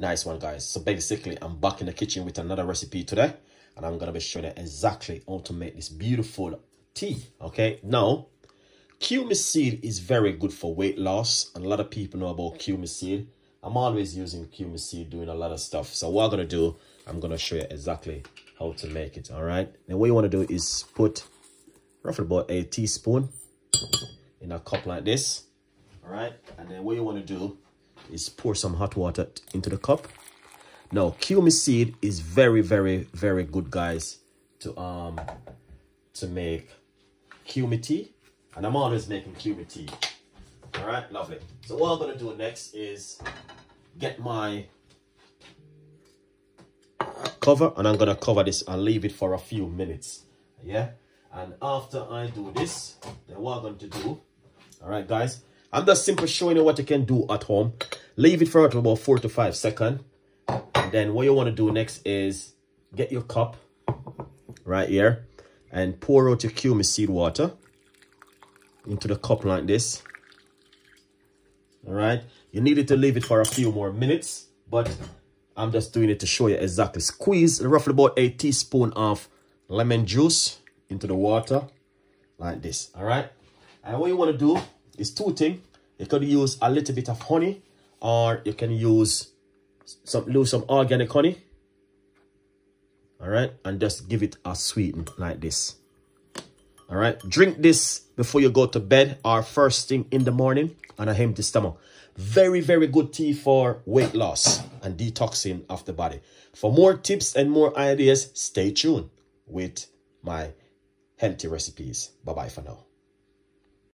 Nice one, guys. So basically, I'm back in the kitchen with another recipe today. And I'm to be showing you exactly how to make this beautiful tea. Okay, now, cumin seed is very good for weight loss. And a lot of people know about cumin seed. I'm always using cumin seed doing a lot of stuff. So what I'm to do, I'm to show you exactly how to make it. All right. And what you want to do is put roughly about a teaspoon in a cup like this. All right. And then what you want to do is pour some hot water into the cup. Now, cumin seed is very, very, very good, guys, to um to make cumin tea. And I'm always making cumin tea. All right, lovely. So what I'm gonna do next is get my cover, and I'm gonna cover this and leave it for a few minutes. Yeah. And after I do this, then what I'm going to do, all right, guys, I'm just simply showing you what you can do at home. Leave it for about four to five seconds. And then what you want to do next is get your cup right here and pour out your cumin seed water into the cup like this. All right. You needed to leave it for a few more minutes, but I'm just doing it to show you exactly. Squeeze roughly about a teaspoon of lemon juice into the water like this. All right. And what you want to do is two things. You could use a little bit of honey or you can use some use some organic honey. All right. And just give it a sweeten like this. All right. Drink this before you go to bed or first thing in the morning on a empty stomach. Very, very good tea for weight loss and detoxing of the body. For more tips and more ideas, stay tuned with my healthy recipes. Bye-bye for now.